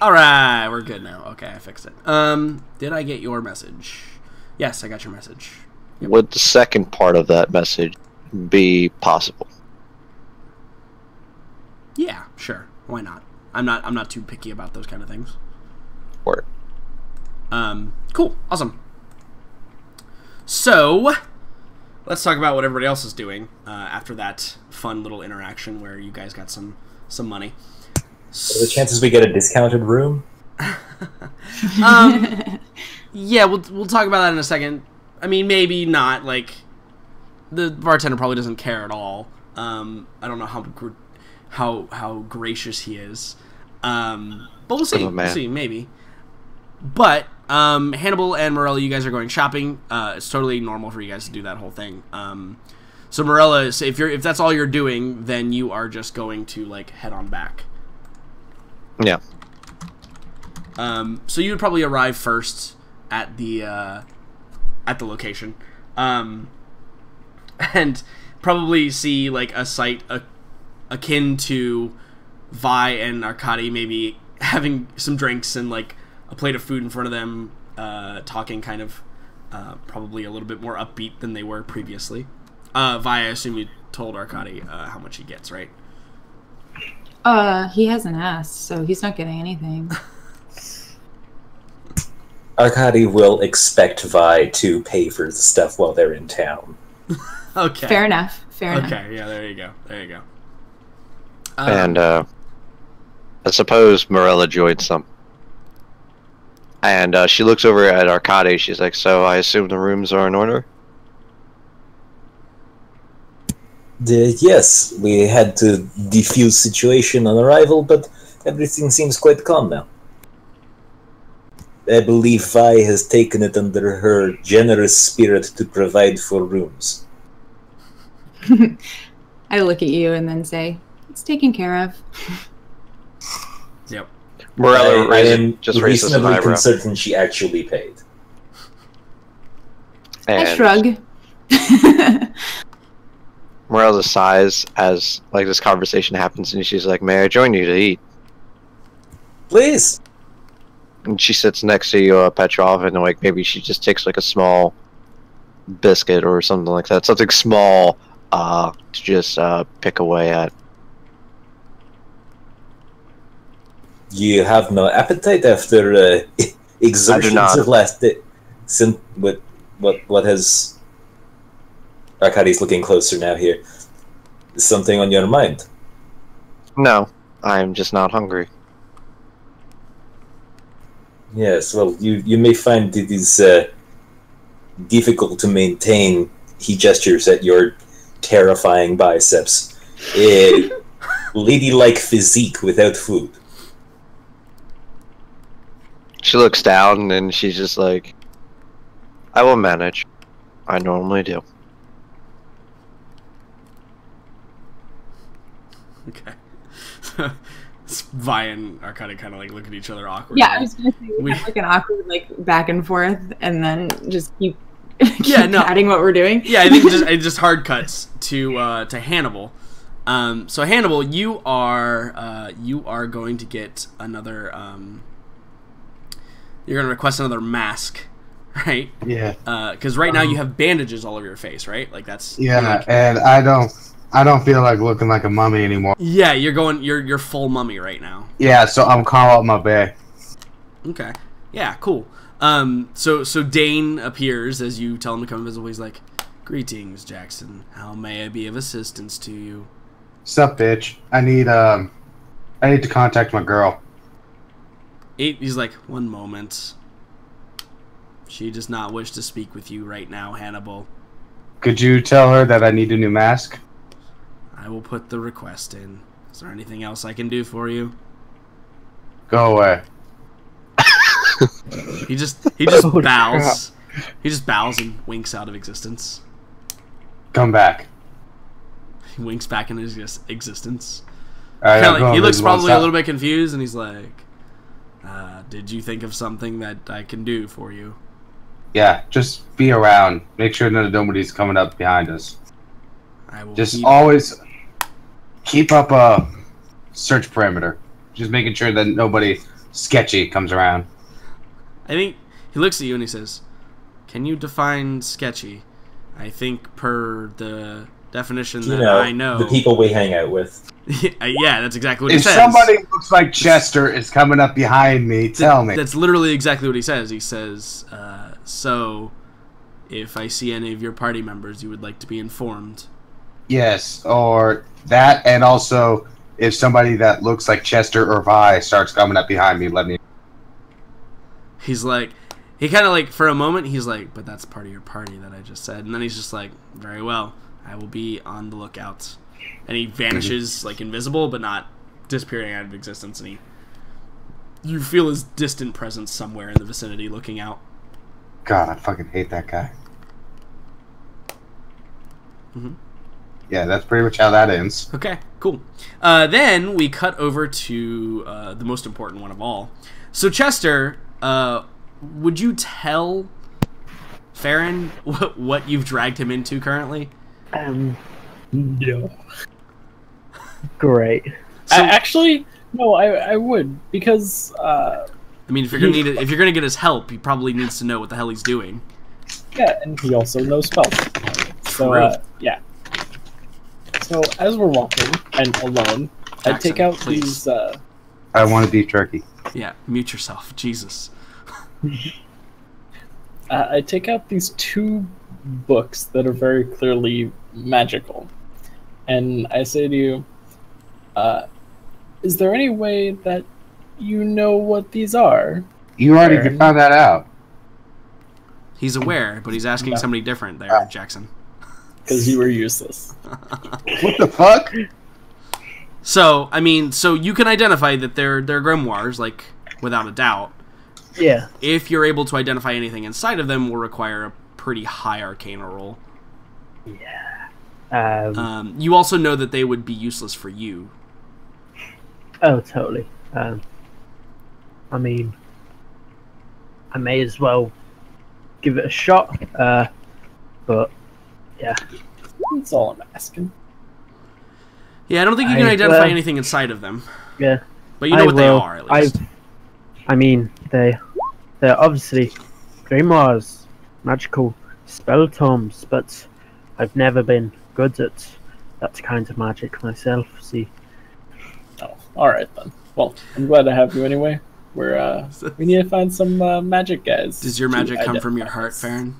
All right, we're good now. Okay, I fixed it. Um, did I get your message? Yes, I got your message. Would the second part of that message be possible? Yeah, sure. Why not? I'm not. I'm not too picky about those kind of things. Or Um, cool, awesome. So, let's talk about what everybody else is doing uh, after that fun little interaction where you guys got some some money. What are the chances we get a discounted room? Um, yeah, we'll we'll talk about that in a second. I mean, maybe not. Like, the bartender probably doesn't care at all. Um, I don't know how gr- how how gracious he is. Um, but we'll see. Oh, we'll see. Maybe. But um, Hannibal and Morella, you guys are going shopping. Uh, it's totally normal for you guys to do that whole thing. Um, so Morella, if you're if that's all you're doing, then you are just going to like head on back. Yeah, Um, so you would probably arrive first at the uh, at the location, um, and probably see like a site akin to Vi and Arcadi maybe having some drinks and like a plate of food in front of them, uh, talking kind of uh, probably a little bit more upbeat than they were previously. Uh, Vi, I assume you told Arcadi uh, how much he gets, right? Uh, he hasn't asked, so he's not getting anything. Arkady will expect Vi to pay for the stuff while they're in town. Okay. Fair enough. Fair enough. Okay. Yeah. There you go. There you go. Um, and uh, I suppose Morella joined some. And uh, she looks over at Arkady. She's like, "So I assume the rooms are in order." The, yes, we had to defuse situation on arrival, but everything seems quite calm now. I believe Vi has taken it under her generous spirit to provide for rooms. I look at you and then say, "It's taken care of." Yep. Morella I, I am just raises an reasonably eyebrow. concerned she actually paid. I shrug. Morella sighs as like this conversation happens, and she's like, "May I join you to eat?" Please. And she sits next to you, uh, Petrov, and like maybe she just takes like a small biscuit or something like that, something small uh, to just uh, pick away at. You have no appetite after uh, exertions of last day. Sim- what, what, what has. Arkady's looking closer now here. Is something on your mind? No, I'm just not hungry. Yes, well, you, you may find it is uh, difficult to maintain, he gestures at your terrifying biceps, a ladylike physique without food. She looks down and she's just like, "I will manage. I normally do." Okay. Vi and Arcadi kind of like look at each other awkwardly. Yeah, I was gonna say we We- have like an awkward like back and forth, and then just keep, Yeah, no. adding what we're doing. yeah, I think just it just hard cuts to uh, to Hannibal. Um, so Hannibal, you are uh, you are going to get another. Um, you're going to request another mask, right? Yeah, Because right now you have bandages all over your face, right? Like that's yeah, like- and I don't, I don't feel like looking like a mummy anymore. yeah. You're going. You're you're full mummy right now. Yeah, so I'm calling out my bay. Okay. Yeah, cool. Um, so so Dane appears as you tell him to come invisible. He's like, "Greetings, Jackson. How may I be of assistance to you?" Sup, bitch? I need um, I need to contact my girl. He- He's like, "One moment. She does not wish to speak with you right now, Hannibal. Could you tell her that I need a new mask? I will put the request in. Is there anything else I can do for you?" Go away. He just he just Holy bows. He just bows and winks out of existence. Come back. He winks back into his existence. All right, like- he looks probably a little bit confused, and he's like, uh, "Did you think of something that I can do for you?" Yeah, just be around. Make sure that nobody's coming up behind us. I will Just keep- always keep up a search perimeter. Just making sure that nobody sketchy comes around. I think he looks at you and he says, "Can you define sketchy?" I think per the definition You that know, I know. the people we hang out with. yeah, that's exactly what he says. If somebody looks like Chester is coming up behind me, tell me. That's literally exactly what he says. He says, uh, "So, if I see any of your party members, you would like to be informed." Yes, or that, and also if somebody that looks like Chester or Vi starts coming up behind me, let me. He's like, he kind of like for a moment, he's like, "But that's part of your party that I just said," and then he's just like, "Very well, I will be on the lookout." And he vanishes like invisible, but not disappearing out of existence. And he, you feel his distant presence somewhere in the vicinity, looking out. God, I fucking hate that guy. Mhm. Yeah, that's pretty much how that ends. Okay, cool. Uh, then we cut over to uh, the most important one of all. So Chester, uh, would you tell Farron what, what you've dragged him into currently? Um, no. Great. So, I, actually, no, I, I would because uh, I mean, if you're gonna need it, if you're gonna get his help, he probably needs to know what the hell he's doing. yeah, and he also knows spells. So True. uh, yeah. So as we're walking and alone, I Jackson, take out please. these. Uh, I want to beef jerky. Yeah, mute yourself, Jesus. uh, I take out these two books that are very clearly magical, and I say to you, uh, "Is there any way that you know what these are?" You already Fair. found that out. He's aware, but he's asking No. somebody different there, Jackson. Because you were useless. What the fuck? So, I mean, so you can identify that they're they're grimoires, like without a doubt. Yeah. If you're able to identify anything inside of them, will require a pretty high arcana roll. Um, Um, you also know that they would be useless for you. Oh, totally. Um, I mean, I may as well give it a shot. Uh, but that's all I'm asking. Yeah, I don't think you can I- identify well- anything inside of them, yeah, but you know I what they are at least. I, I mean, they, they're obviously grimoires, magical spell tomes, but I've never been good at that kind of magic myself. See, Oh, all right then. Well, I'm glad to have you anyway. We're uh, we need to find some uh, magic guys. Does your magic come from your heart, us. Farron?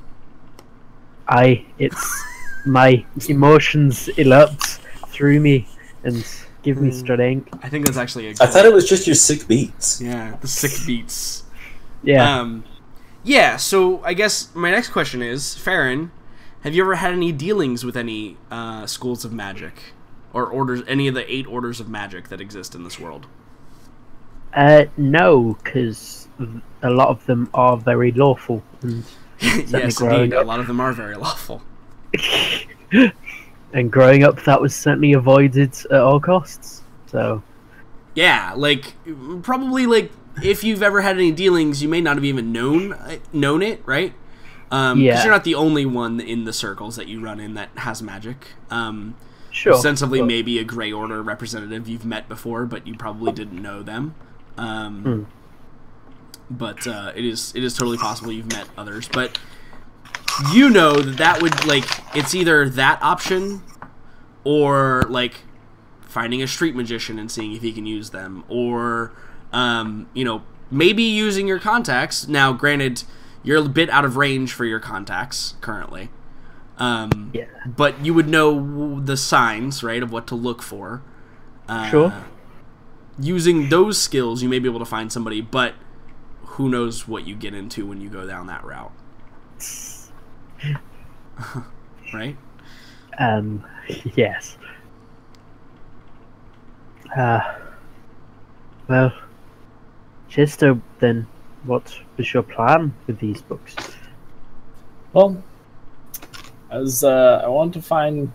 I, it's my emotions erupt through me and give me Hmm. strength. I think that's actually a. I thought it was just your sick beats. Yeah, the sick beats. Yeah. Um, yeah. So I guess my next question is, Farron, have you ever had any dealings with any uh, schools of magic or orders, any of the eight orders of magic that exist in this world? Uh, no, because a lot of them are very lawful. And, yes, indeed. A lot of them are very lawful. and growing up, that was certainly avoided at all costs. So, Yeah, like probably like if you've ever had any dealings, you may not have even known known it, right? Um, because you're not the only one in the circles that you run in that has magic. Um, sure. ostensibly maybe a gray order representative you've met before but you probably didn't know them um, Hmm. But uh, it is it is totally possible you've met others but you know that that would like it's either that option or like finding a street magician and seeing if he can use them or um, you know maybe using your contacts now granted you're a bit out of range for your contacts currently um, Yeah. but you would know the signs, right, of what to look for. Uh, Sure. Using those skills, you may be able to find somebody, but who knows what you get into when you go down that route, right? Um, yes. Uh, well, Chester, then, what was your plan with these books? Well, as uh, I want to find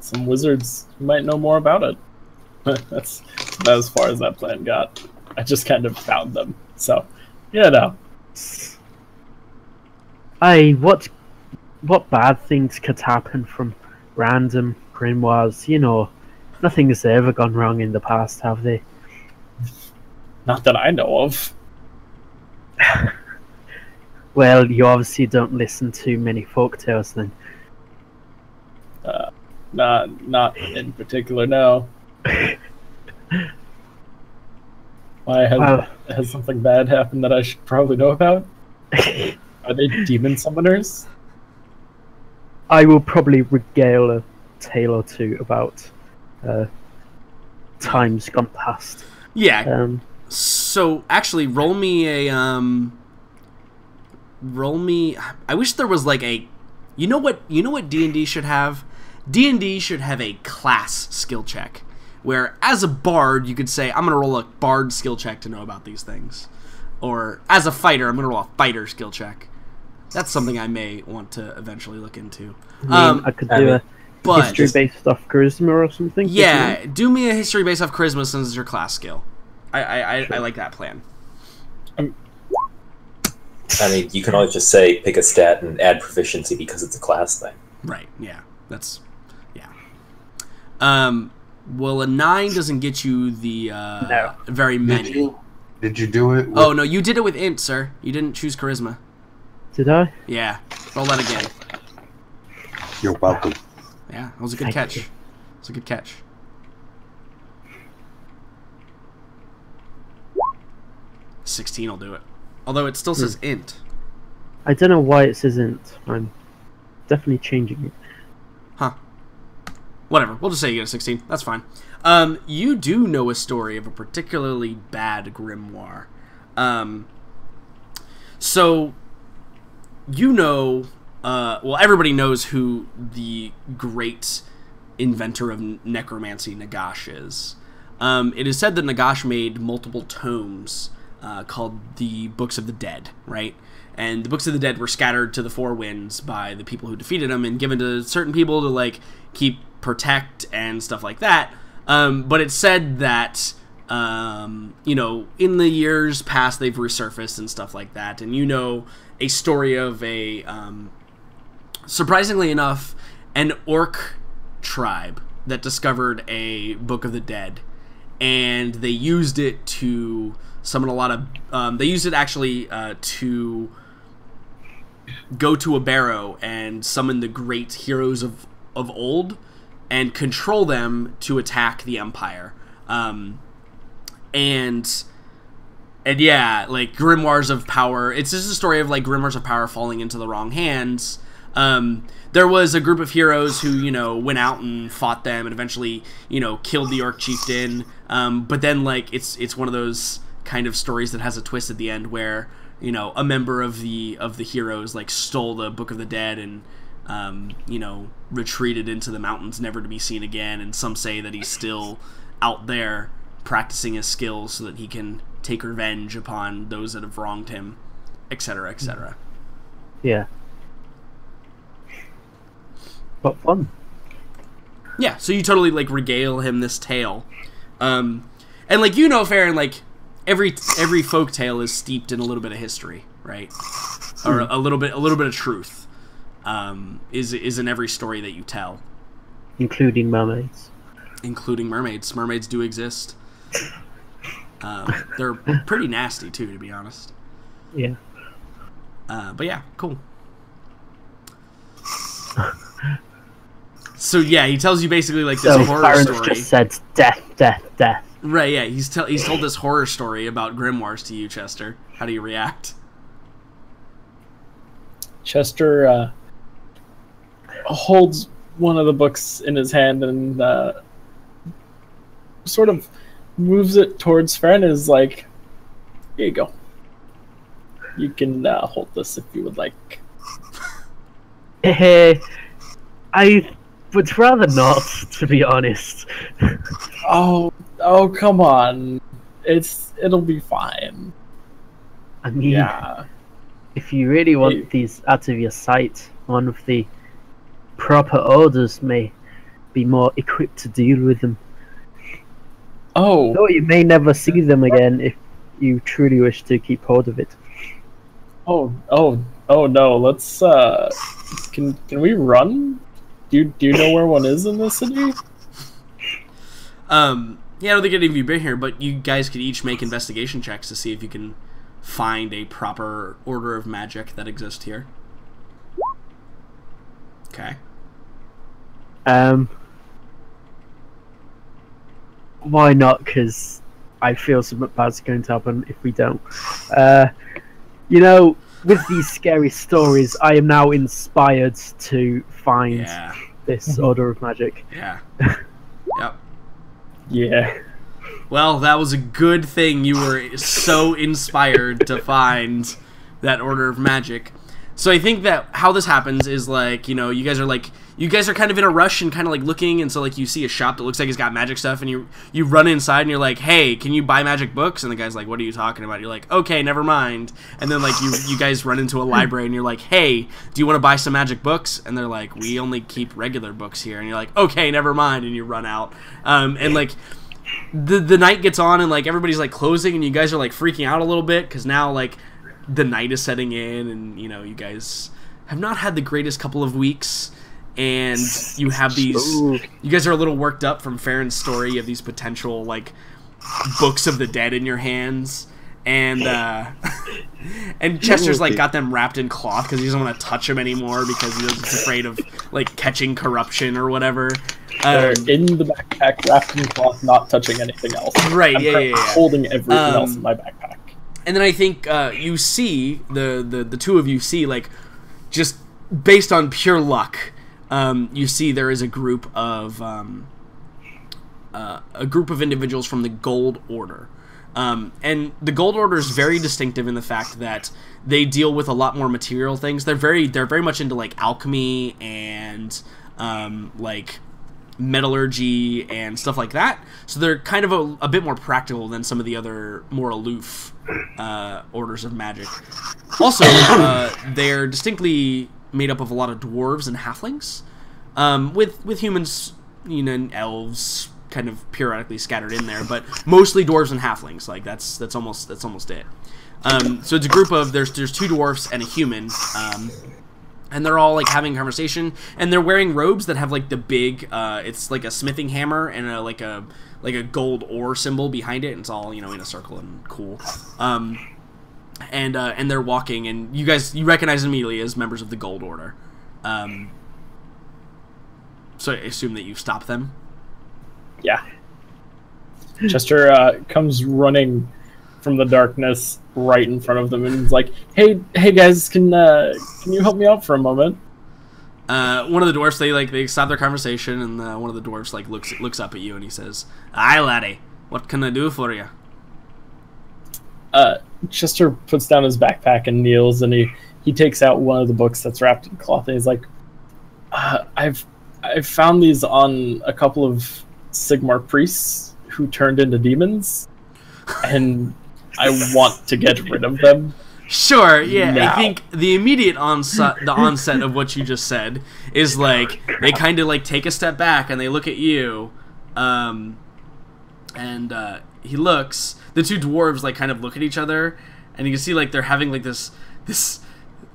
some wizards who might know more about it. That's about as far as that plan got. I just kind of found them. So, you know. Hey, what, what bad things could happen from random grimoires? You know, nothing has ever gone wrong in the past, have they? Not that I know of. Well, you obviously don't listen to many folk tales then. Uh, not not in particular. No. Why has Well, has something bad happened that I should probably know about? Are they demon summoners? I will probably regale a tale or two about uh, times gone past. Yeah. Um, So actually, roll me a um. Roll me. I wish there was like a. You know what? You know what D and D should have. D and D should have a class skill check, where as a bard you could say, "I'm gonna roll a bard skill check to know about these things," or as a fighter, I'm gonna roll a fighter skill check. That's something I may want to eventually look into. I, mean, Um, I could do mean, a but history based off charisma or something. yeah, do me a history based off charisma since it's your class skill. I I, I, I like that plan. I mean, you can always just say pick a stat and add proficiency because it's a class thing. Right. Yeah. That's yeah. Um. Well, a nine doesn't get you the uh, No. very Did many. you? Did you do it? With, Oh no, you did it with int, sir. You didn't choose charisma. Did I? Yeah. Roll that again. You're welcome. Yeah, that was a good Thank catch. you. It's a good catch. Sixteen will do it. Although it still says int. I don't know why it says int. I'm definitely changing it. Whatever. We'll just say you get a 16. That's fine. Um, you do know a story of a particularly bad grimoire. Um, so you know, uh, well, everybody knows who the great inventor of necromancy Nagash is. Um, it is said that Nagash made multiple tomes uh, called the Books of the Dead, right? And the Books of the Dead were scattered to the four winds by the people who defeated him and given to certain people to like keep protect and stuff like that. Um, but it said that um, you know in the years past they've resurfaced and stuff like that. And you know a story of a um, surprisingly enough an orc tribe that discovered a Book of the Dead, and they used it to summon a lot of. Um, they used it actually uh, to go to a barrow and summon the great heroes of of old and control them to attack the empire. Um, and and yeah, like grimoires of power. It's just a story of like grimoires of power falling into the wrong hands. Um, there was a group of heroes who you know went out and fought them and eventually you know killed the orc chieftain. Um, but then like it's it's one of those kind of stories that has a twist at the end where you know a member of the of the heroes like stole the book of the dead and um, you know retreated into the mountains never to be seen again and some say that he's still out there practicing his skills so that he can take revenge upon those that have wronged him etc etc Yeah. But fun. yeah so you totally like regale him this tale. Um and like you know Farron like every every folk tale is steeped in a little bit of history right? Or a little bit a little bit of truth um is is in every story that you tell Including mermaids. including mermaids mermaids do exist um, they're pretty nasty too to be honest Yeah. Uh, but yeah, cool. so yeah, he tells you basically like this So horror Clarence story, just said death, death, death. right? Yeah, he's tell he's told this horror story about grimoires to you, Chester. How do you react? Chester uh, holds one of the books in his hand and uh, sort of moves it towards Fern. Is like, here you go. You can uh, hold this if you would like. Hey, I would rather not, to be honest. Oh, oh, come on! It's it'll be fine. I mean, Yeah. if you really want these out of your sight, one of the proper orders may be more equipped to deal with them. Oh, Though you may never see them again if you truly wish to keep hold of it. oh, oh, oh no! Let's. uh Can can we run? Do you, do you know where one is in the city? Um, Yeah, I don't think any of you been here, but you guys could each make investigation checks to see if you can find a proper order of magic that exists here. Okay. Um, why not? Because I feel something bad's going to happen if we don't. Uh, you know, with these scary stories, I am now inspired to find Yeah. this order of magic. Yeah. yep. Yeah. Well, that was a good thing you were so inspired to find that order of magic. So I think that how this happens is like, you know, you guys are like you guys are kind of in a rush and kind of like looking and so like you see a shop that looks like it's got magic stuff and you you run inside and you're like, "Hey, can you buy magic books?" And the guy's like, "What are you talking about?" You're like, "Okay, never mind." And then like you you guys run into a library and you're like, "Hey, do you want to buy some magic books?" And they're like, "We only keep regular books here." And you're like, "Okay, never mind." And you run out. Um and like the the night gets on and like everybody's like closing and you guys are like freaking out a little bit because now like the night is setting in and you know you guys have not had the greatest couple of weeks and you have these. You guys are a little worked up from Farron's story of these potential like books of the dead in your hands and uh and Chester's like got them wrapped in cloth because he doesn't want to touch them anymore because he's afraid of like catching corruption or whatever They're um, in the backpack, wrapped in cloth, not touching anything else. Right, I'm yeah, yeah, yeah. holding everything else Um, in my backpack. And then I think uh, you see the, the the two of you see like just based on pure luck, um, you see there is a group of um, uh, a group of individuals from the Gold Order. Um, and the Gold Order is very distinctive in the fact that they deal with a lot more material things. They're very they're very much into like alchemy and um, like metallurgy and stuff like that. So they're kind of a, a bit more practical than some of the other more aloof uh, orders of magic. Also, uh, they're distinctly made up of a lot of dwarves and halflings, um, with with humans, you know, and elves kind of periodically scattered in there, but mostly dwarves and halflings. Like that's that's almost that's almost it. Um, so it's a group of there's there's two dwarfs and a human. Um, and they're all like having conversation and they're wearing robes that have like the big uh it's like a smithing hammer and a like a like a gold ore symbol behind it and it's all you know in a circle and cool. Um and uh and they're walking and you guys you recognize immediately as members of the gold order. Um so i assume that you stop them? Yeah. Chester uh, comes running from the darkness right in front of them and is like, "Hey, hey guys, can uh, can you help me out for a moment?" uh, one of the dwarfs they like they stop their conversation and uh, one of the dwarfs like looks looks up at you and he says aye laddie what can i do for you Uh, Chester puts down his backpack and kneels, and he he takes out one of the books that's wrapped in cloth, and he's like, uh, "I've I've found these on a couple of Sigmar priests who turned into demons, and I want to get rid of them." Sure, yeah. I think the immediate onset, the onset of what you just said is like they kind of like take a step back and they look at you, um, and uh, he looks. The two dwarves like kind of look at each other, and you can see like they're having like this this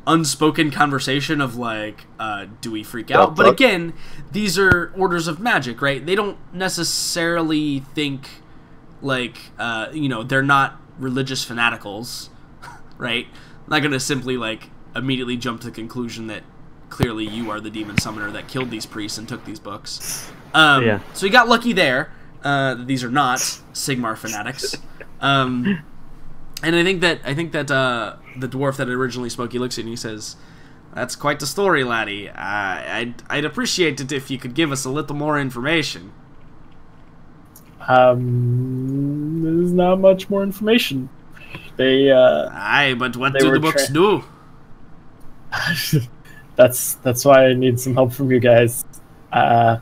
unspoken conversation of like, uh, do we freak out? But again, these are orders of magic, right? They don't necessarily think like uh, you know they're not religious fanaticals right? I'm not gonna simply like immediately jump to the conclusion that clearly you are the demon summoner that killed these priests and took these books. Um, Yeah. So you got lucky there. Uh, these are not Sigmar fanatics. Um, and I think that I think that uh, the dwarf that originally spoke, he looks at you and he says, "That's quite the story, laddie. Uh, I'd I'd appreciate it if you could give us a little more information." Um, there's not much more information. They uh, Aye, but what do the books do? that's that's why I need some help from you guys. Uh,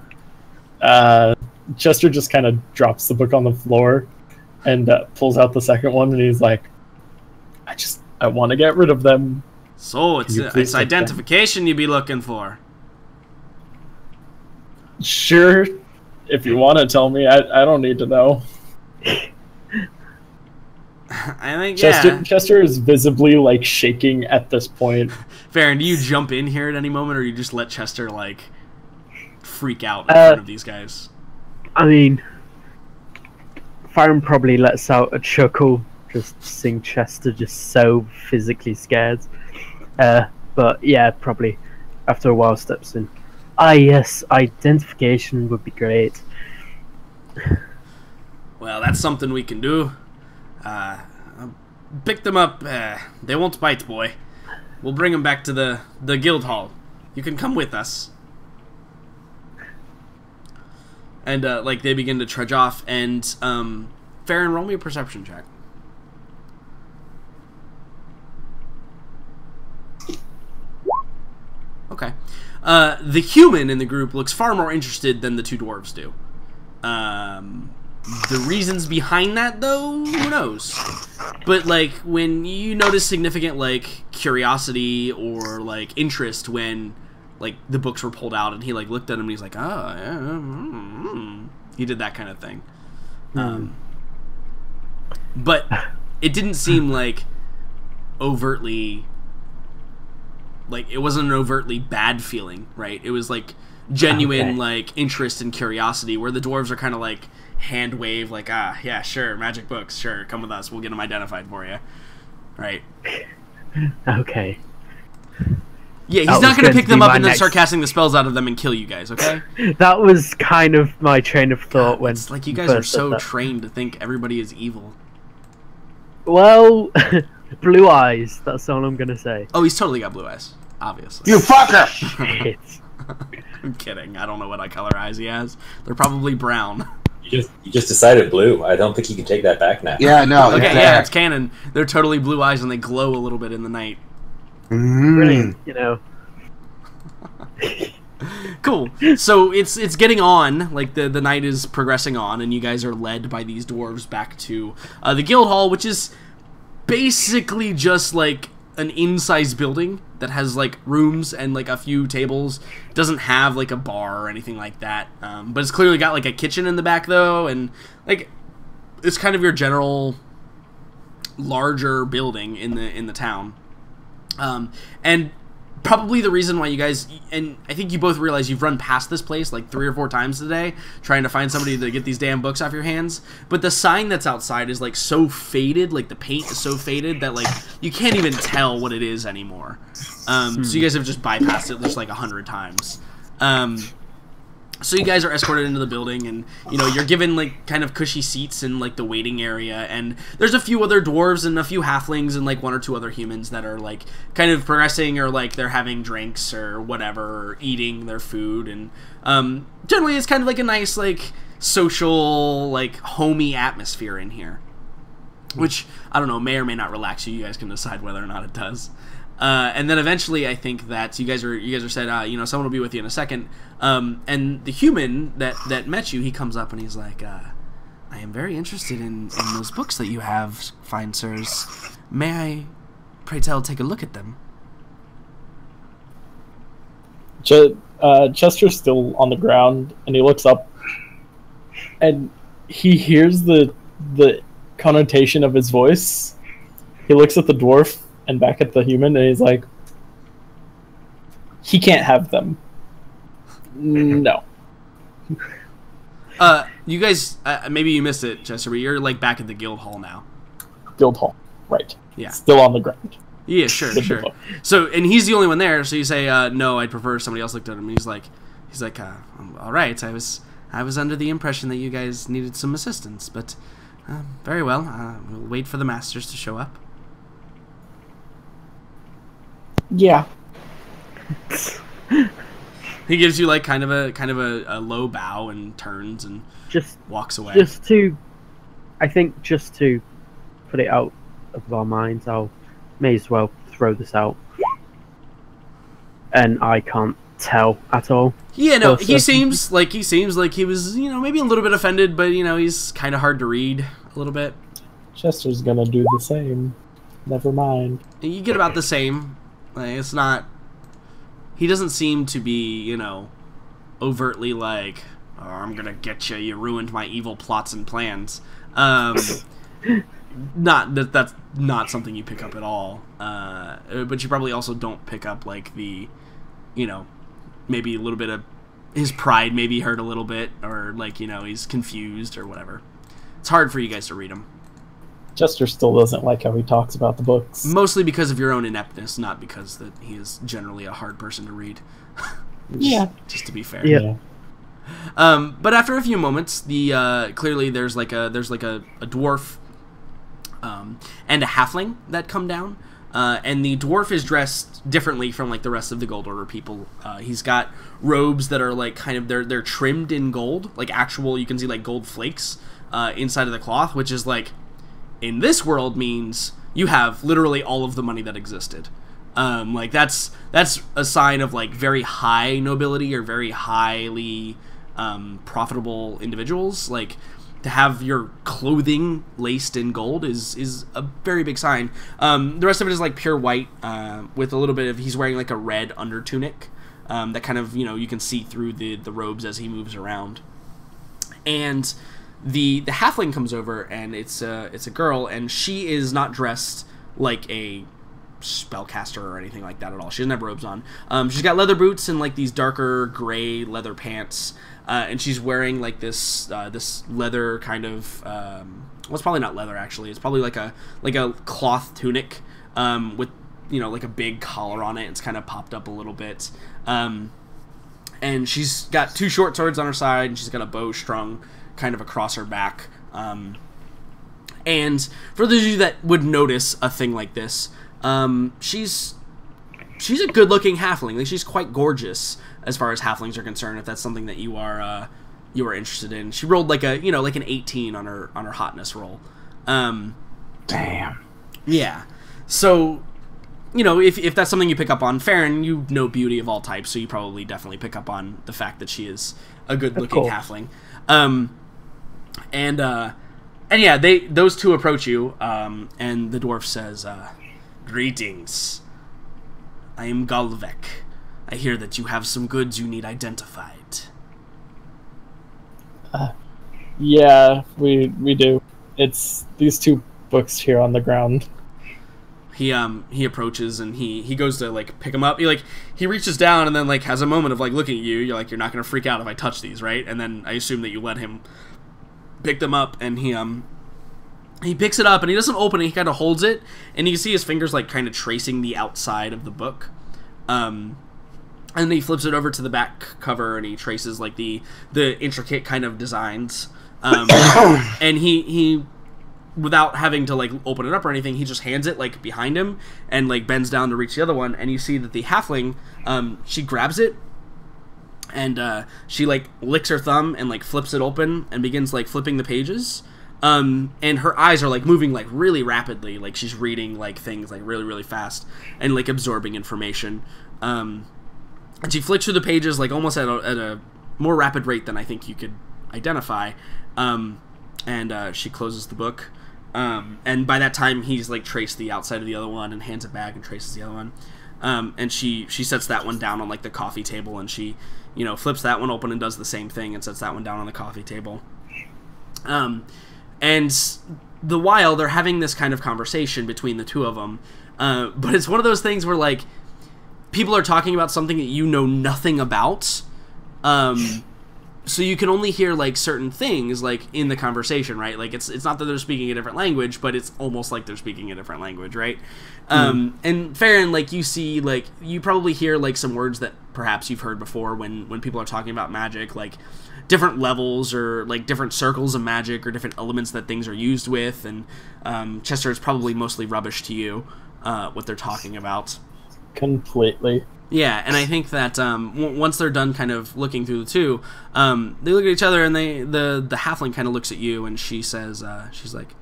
uh, Chester just kind of drops the book on the floor and uh, pulls out the second one, and he's like, "I just I want to get rid of them." So it's you it's take them? identification you be looking for. Sure, if you want to tell me, I, I don't need to know. I think Chester yeah. Chester is visibly like shaking at this point. Farron, do you jump in here at any moment, or you just let Chester like freak out in Uh, front of these guys? I mean, Farron probably lets out a chuckle, just seeing Chester just so physically scared. Uh, but yeah, probably after a while steps in. Ah, yes, identification would be great. Well, that's something we can do. Uh, pick them up. Uh, they won't bite, boy. We'll bring them back to the the guild hall. You can come with us. And uh, like they begin to trudge off, and um, Farron, roll me a perception check. Okay. Uh, the human in the group looks far more interested than the two dwarves do. Um, the reasons behind that, though, who knows? But like when you notice significant like curiosity or like interest when like the books were pulled out and he like looked at them and he's like, oh, yeah, mm, mm." he did that kind of thing. Um, but it didn't seem like overtly like it wasn't an overtly bad feeling, right? It was like genuine Okay. like interest and curiosity where the dwarves are kind of like hand wave like ah yeah sure magic books sure come with us we'll get them identified for you right Okay. yeah he's That not gonna pick them up and then start casting the spells out of them and kill you guys okay That was kind of my train of thought when it's like you guys are so trained to think everybody is evil Well, blue eyes. That's all I'm gonna say. oh he's totally got blue eyes obviously You fucker! Shit. i'm kidding i don't know what eye color eyes he has they're probably brown You just you just decided blue. I don't think you can take that back now. Yeah, no. okay it's yeah it's canon they're totally blue eyes and they glow a little bit in the night Mm. Brilliant. You know. cool so it's it's getting on like the the night is progressing on and you guys are led by these dwarves back to uh, the guild hall which is basically just like an in-size building that has like rooms and like a few tables. Doesn't have like a bar or anything like that um, but it's clearly got like a kitchen in the back though and like it's kind of your general larger building in the in the town. Um, and probably the reason why you guys and I think you both realize you've run past this place like three or four times today trying to find somebody to get these damn books off your hands. But the sign that's outside is like so faded, like the paint is so faded that like you can't even tell what it is anymore. Um, So you guys have just bypassed it just like a hundred times. Um, so you guys are escorted into the building and you know you're given like kind of cushy seats in like the waiting area and there's a few other dwarves and a few halflings and like one or two other humans that are like kind of progressing or like they're having drinks or whatever or eating their food and um, generally it's kind of like a nice like social like homey atmosphere in here which I don't know may or may not relax you. You guys can decide whether or not it does. Uh, and then eventually, I think that you guys are you guys are said, uh, you know, someone will be with you in a second. Um, and the human that that met you, he comes up and he's like, uh, "I am very interested in in those books that you have, fine sirs. May I, pray tell, take a look at them?" Ch- uh, Chester's still on the ground, and he looks up, and he hears the the connotation of his voice. He looks at the dwarf and back at the human, and he's like, "He can't have them." No. Uh, you guys, uh, maybe you missed it, Chester, but you're like back at the guild hall now. Guild hall. Right. Yeah. Still on the ground. Yeah, sure, sure. So, and he's the only one there. So you say, uh, "No, I'd prefer somebody else looked at him." He's like, "He's like, uh, all right. I was, I was under the impression that you guys needed some assistance, but uh, very well. Uh, we'll wait for the masters to show up." Yeah. He gives you like kind of a kind of a, a low bow and turns and Just, walks away. just to, I think, just to put it out of our minds, I'll may as well throw this out. And I can't tell at all. yeah, no, he seems like he seems like he was, you know, maybe a little bit offended, but you know, he's kind of hard to read a little bit. Chester's gonna do the same. Never mind. you get about the same. Like, it's not. He doesn't seem to be, you know, overtly like, oh, "I'm gonna get you. You ruined my evil plots and plans." Um, not that that's not something you pick up at all. Uh, but you probably also don't pick up like the, you know, maybe a little bit of his pride maybe hurt a little bit, or like you know he's confused or whatever. it's hard for you guys to read them. Chester still doesn't like how he talks about the books. Mostly because of your own ineptness, not because that he is generally a hard person to read. Yeah. Just to be fair. Yeah. Um, but after a few moments, the uh, clearly there's like a there's like a, a dwarf um, and a halfling that come down. Uh, and the dwarf is dressed differently from like the rest of the gold order people. Uh, he's got robes that are like kind of they're they're trimmed in gold, like actual. You can see like gold flakes uh, inside of the cloth, which is like in this world means you have literally all of the money that existed. Um, like that's that's a sign of like very high nobility or very highly um, profitable individuals. Like to have your clothing laced in gold is is a very big sign. Um, the rest of it is like pure white uh, with a little bit of he's wearing like a red under tunic um, that kind of you know you can see through the the robes as he moves around. And the the halfling comes over and it's a it's a girl and she is not dressed like a spellcaster or anything like that at all. She doesn't have robes on. Um, she's got leather boots and like these darker gray leather pants, uh, and she's wearing like this uh, this leather kind of. Um, well, it's probably not leather actually. It's probably like a like a cloth tunic um, with you know like a big collar on it. It's kind of popped up a little bit. Um, and she's got two short swords on her side, and she's got a bow strung kind of across her back. Um, and for those of you that would notice a thing like this, um, she's she's a good-looking halfling. Like she's quite gorgeous as far as halflings are concerned. If that's something that you are uh, you are interested in, she rolled like a you know like an 18 on her on her hotness roll. Um, Damn. yeah. So, you know, if, if that's something you pick up on, Farron, you know beauty of all types, so you probably definitely pick up on the fact that she is a good looking course. halfling. Um, and uh, and yeah, they those two approach you, um, and the dwarf says, uh, "Greetings. I am Galvek. I hear that you have some goods you need identified." Uh, Yeah, we we do. It's these two books here on the ground. he um he approaches and he he goes to like pick them up he like he reaches down and then like has a moment of like looking at you you're like you're not gonna freak out if i touch these right and then i assume that you let him pick them up and he um he picks it up and he doesn't open it he kind of holds it and you can see his fingers like kind of tracing the outside of the book. Um and then he flips it over to the back cover and he traces like the the intricate kind of designs. Um and he he without having to like open it up or anything, he just hands it like behind him and like bends down to reach the other one, and you see that the halfling, um, she grabs it and uh, she like licks her thumb and like flips it open and begins like flipping the pages. Um, and her eyes are like moving like really rapidly, like she's reading like things like really really fast and like absorbing information. Um, and she flicks through the pages like almost at a, at a more rapid rate than I think you could identify. Um, and uh, she closes the book. Um, and by that time, he's like traced the outside of the other one and hands it back and traces the other one. Um, and she she sets that one down on like the coffee table and she you know flips that one open and does the same thing and sets that one down on the coffee table. Um, and the while they're having this kind of conversation between the two of them, uh, but it's one of those things where like people are talking about something that you know nothing about. Um, so you can only hear like certain things like in the conversation right like it's it's not that they're speaking a different language but it's almost like they're speaking a different language right um and Farron like you see like you probably hear like some words that perhaps you've heard before when when people are talking about magic like different levels or like different circles of magic or different elements that things are used with and um Chester is probably mostly rubbish to you uh what they're talking about Completely. yeah, and I think that um, w- once they're done, kind of looking through the two, um, they look at each other, and they the the halfling kind of looks at you, and she says, uh, she's like,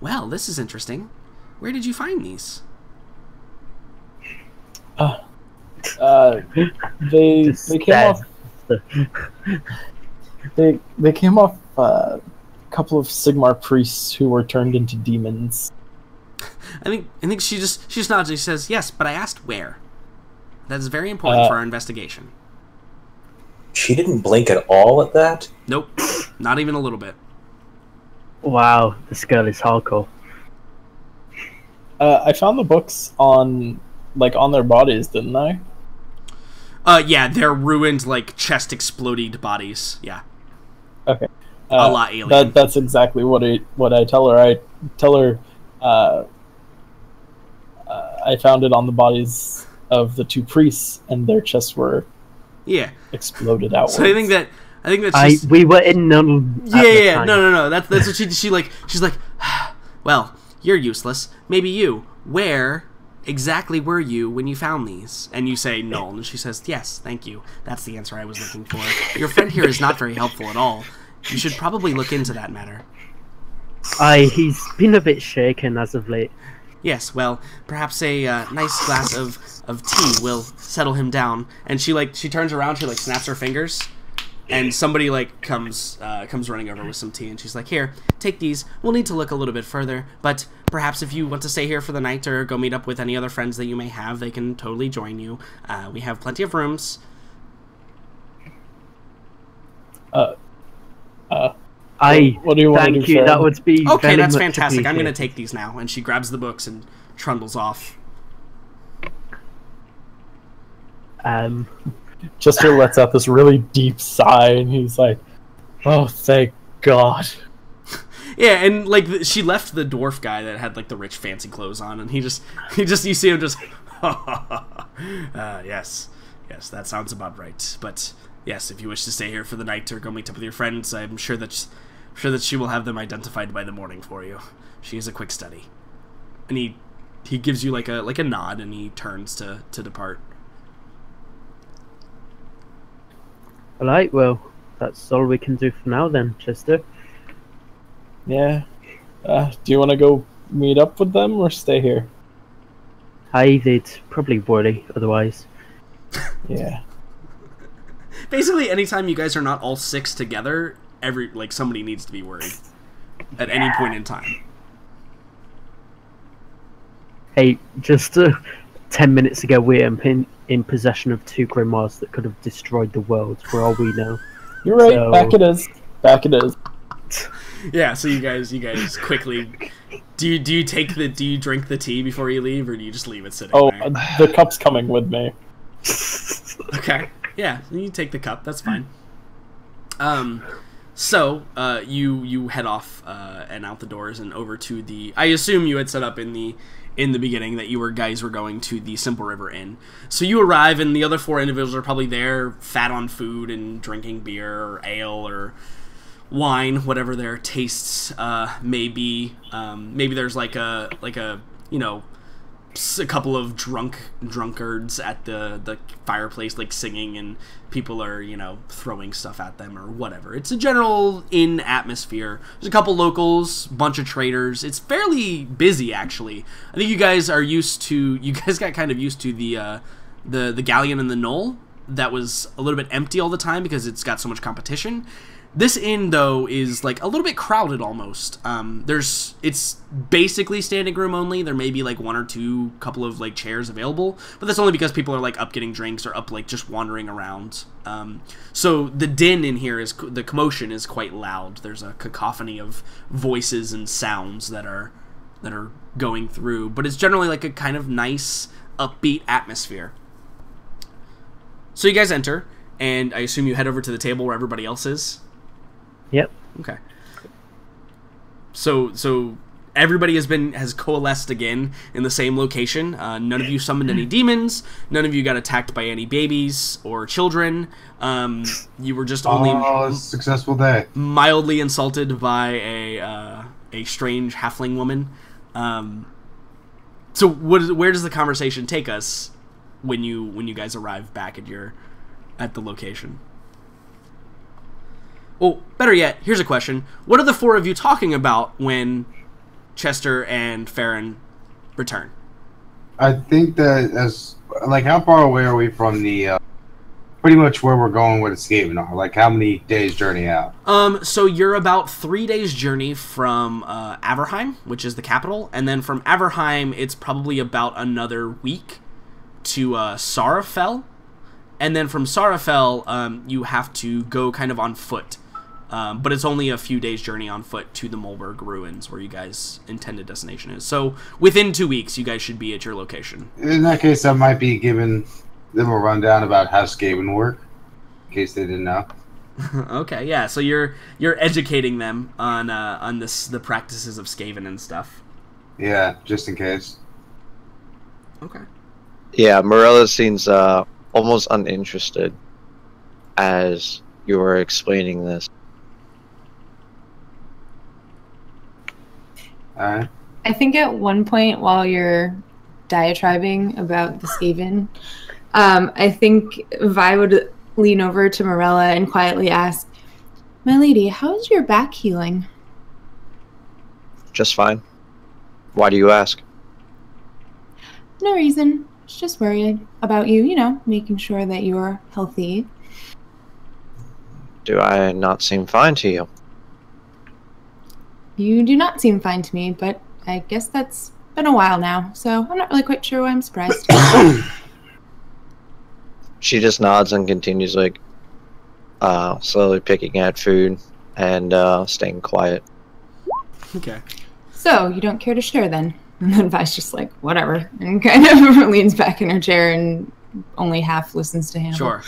"Well, this is interesting. Where did you find these?" Uh, they Just they came off they they came off uh, a couple of Sigmar priests who were turned into demons. I think I think she just she just nods and she says, "Yes, but I asked where." That is very important Uh, for our investigation. She didn't blink at all at that. Nope, not even a little bit. Wow, this girl is hardcore. Uh, I found the books on like on their bodies, didn't I? Uh, yeah, they're ruined like chest exploded bodies. Yeah. Okay. Uh, la alien. That that's exactly what I what I tell her. I tell her uh, uh, I found it on the bodies of the two priests, and their chests were yeah. exploded out. So I think that I think that I we were in none. yeah, yeah, yeah. No, no, no. That's that's what she she like. She's like, well, you're useless. Maybe you. Where exactly were you when you found these? And you say null, and she says, yes, thank you. That's the answer I was looking for. Your friend here is not very helpful at all. You should probably look into that matter. I he's been a bit shaken as of late. Yes, well, perhaps a uh, nice glass of, of tea will settle him down. And she like she turns around, she like snaps her fingers, and somebody like comes uh, comes running over with some tea, and she's like, "Here, take these. We'll need to look a little bit further, but perhaps if you want to stay here for the night or go meet up with any other friends that you may have, they can totally join you. Uh, we have plenty of rooms." Uh, uh, I what do you want to do? thank you. Sharon? That would be Okay, that's fantastic. I'm gonna take these now, and she grabs the books and trundles off. Um, Chester lets out this really deep sigh, and he's like, "Oh, thank God." Yeah, and like she left the dwarf guy that had like the rich fancy clothes on, and he just he just you see him just, uh, yes, yes, that sounds about right. But yes, if you wish to stay here for the night or go meet up with your friends, I'm sure that sh- sure that she will have them identified by the morning for you. She is a quick study, and he he gives you like a like a nod, and he turns to to depart. All right. Well, that's all we can do for now then, Chester. Yeah. Uh, do you want to go meet up with them or stay here? I they'd probably worry otherwise. Yeah. Basically, anytime you guys are not all six together, every like somebody needs to be worried at any point in time. Hey, just uh, ten minutes ago, we're in, in, in possession of two grimoires that could have destroyed the world, for all we know. You're right. So- Back it is. Back it is. Yeah, so you guys, you guys quickly. Do you do you take the do you drink the tea before you leave, or do you just leave it sitting Oh, there? the cup's coming with me. Okay, yeah, you take the cup. That's fine. Um, so uh, you you head off uh, and out the doors and over to the. I assume you had set up in the in the beginning that you were guys were going to the Simple River Inn. So you arrive and the other four individuals are probably there, fat on food and drinking beer or ale or wine, whatever their tastes uh, may be. Um, maybe there's like a like a you know a couple of drunk drunkards at the the fireplace like singing and people are you know throwing stuff at them or whatever. It's a general in atmosphere. There's a couple locals bunch of traders. It's fairly busy actually. I think you guys are used to you guys got kind of used to the uh the the galleon and the knoll that was a little bit empty all the time because it's got so much competition this inn though is like a little bit crowded almost. Um, there's it's basically standing room only. There may be like one or two couple of like chairs available, but that's only because people are like up getting drinks or up like just wandering around. Um, so the din in here is the commotion is quite loud. There's a cacophony of voices and sounds that are that are going through, but it's generally like a kind of nice upbeat atmosphere. So you guys enter, and I assume you head over to the table where everybody else is. Yep. Okay. So so everybody has been has coalesced again in the same location. Uh, none of you summoned any demons. None of you got attacked by any babies or children. Um, you were just only Oh, a successful day. mildly insulted by a uh, a strange halfling woman. Um, so what is, where does the conversation take us when you when you guys arrive back at your at the location? Well, better yet, here's a question: What are the four of you talking about when Chester and Farron return? I think that as like how far away are we from the uh, pretty much where we're going with escaping? Are like how many days journey out? Um, so you're about three days journey from uh, Averheim, which is the capital, and then from Averheim, it's probably about another week to uh, Sarafel, and then from Sarafel, um, you have to go kind of on foot. Um, but it's only a few days journey on foot to the Mulberg ruins where you guys' intended destination is. So within two weeks, you guys should be at your location. In that case, I might be giving them a rundown about how Skaven work, in case they didn't know. okay, yeah. So you're you're educating them on uh, on this the practices of Skaven and stuff. Yeah, just in case. Okay. Yeah, Morella seems uh, almost uninterested as you were explaining this. Alright. I think at one point while you're diatribing about the Skaven, um, I think Vi would lean over to Morella and quietly ask, My lady, how is your back healing? Just fine. Why do you ask? No reason. Just worried about you, you know, making sure that you're healthy. Do I not seem fine to you? You do not seem fine to me, but I guess that's been a while now, so I'm not really quite sure why I'm surprised. She just nods and continues like uh slowly picking at food and uh staying quiet. Okay. so, you don't care to share then? And then Vi's just like, whatever, and kind of leans back in her chair and only half listens to Hannibal. Sure.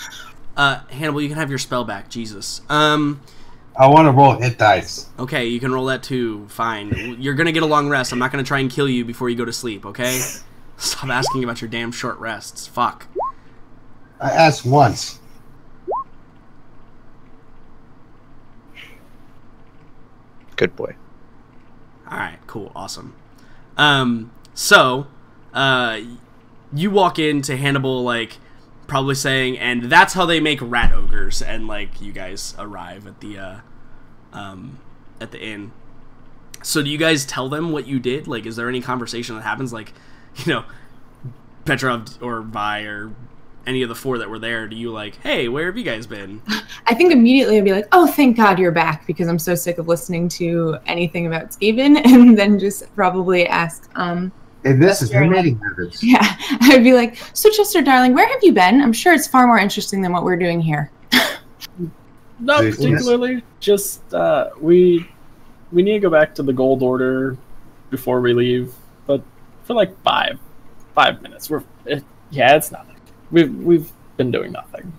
Uh, Hannibal, you can have your spell back. Jesus. Um. I want to roll hit dice. Okay, you can roll that too. Fine. You're gonna get a long rest. I'm not gonna try and kill you before you go to sleep. Okay. Stop asking about your damn short rests. Fuck. I asked once. Good boy. All right, cool, awesome. Um, so, uh, you walk into Hannibal like probably saying, and that's how they make rat ogres, and like you guys arrive at the uh, um, at the inn. So, do you guys tell them what you did? Like, is there any conversation that happens? Like, you know, Petrov or Vi or any of the four that were there? Do you like, hey, where have you guys been? I think immediately I'd be like, oh, thank God you're back because I'm so sick of listening to anything about Skaven. And then just probably ask, um, And this is fair your enough. meeting habits. yeah, I'd be like, so Chester, darling, where have you been? I'm sure it's far more interesting than what we're doing here. Not particularly. Just uh, we we need to go back to the gold order before we leave, but for like five five minutes. We're it, yeah, it's nothing. We've we've been doing nothing.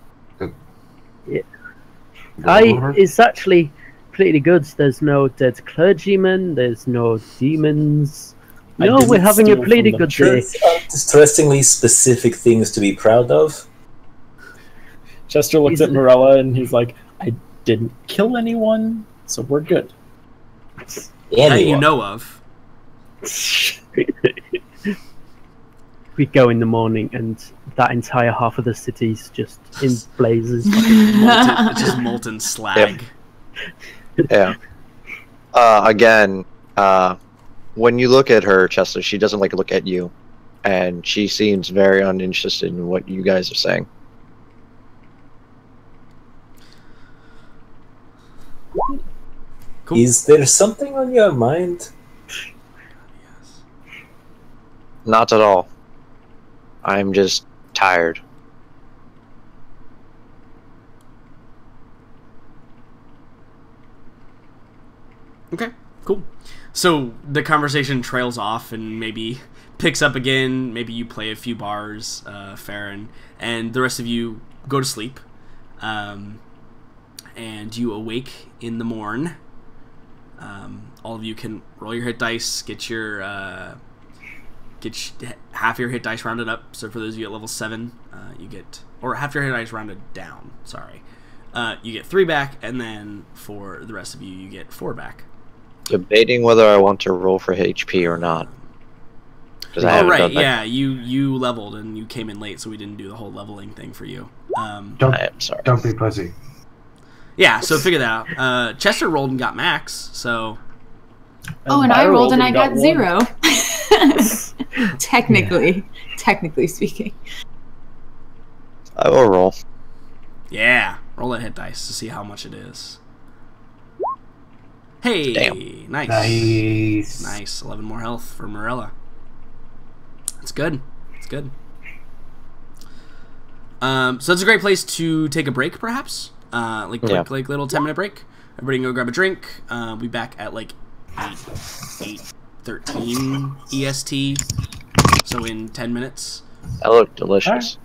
I it's actually pretty good. There's no dead clergyman. There's no demons. I No, we're having a pretty good day. church. Distressingly specific things to be proud of. Chester looks at Morella and he's like, "I didn't kill anyone, so we're good." That you know of. We go in the morning, and that entire half of the city's just in blazes. Molten, just molten slag. Yeah. Uh, again, uh, when you look at her, Chester, she doesn't like look at you, and she seems very uninterested in what you guys are saying. Cool. Is there something on your mind? Not at all. I'm just tired. Okay, cool. So the conversation trails off and maybe picks up again. Maybe you play a few bars, uh, Farron, and the rest of you go to sleep. Um, and you awake in the morn. Um, all of you can roll your hit dice, get your uh, get half your hit dice rounded up. So for those of you at level seven, uh, you get or half your hit dice rounded down. Sorry, uh, you get three back, and then for the rest of you, you get four back. Debating whether I want to roll for HP or not. Because I Oh right, done that. yeah, you you leveled and you came in late, so we didn't do the whole leveling thing for you. Um, Don't I am sorry. don't be pussy. yeah, so figure that out. Uh, Chester rolled and got max, so oh, and I rolled and I got, one. zero. technically, technically speaking. I will roll. yeah, roll that hit dice to see how much it is. Hey, Damn. nice, Nice. nice, eleven more health for Morella. It's good. It's good. Um, so it's a great place to take a break, perhaps. Uh, like quick, Yeah. like little ten minute break. Everybody can go grab a drink. Uh, we'll be back at like eight, eight thirteen EST. So in ten minutes. That looked delicious.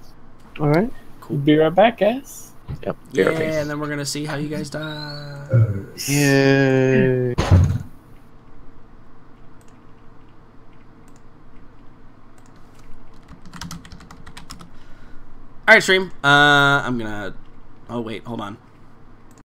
All right. We'll be right back, guys. Yep. Yeah, BRB. and then we're gonna see how you guys die. Yay. All right, stream. Uh, I'm gonna. Oh wait, hold on.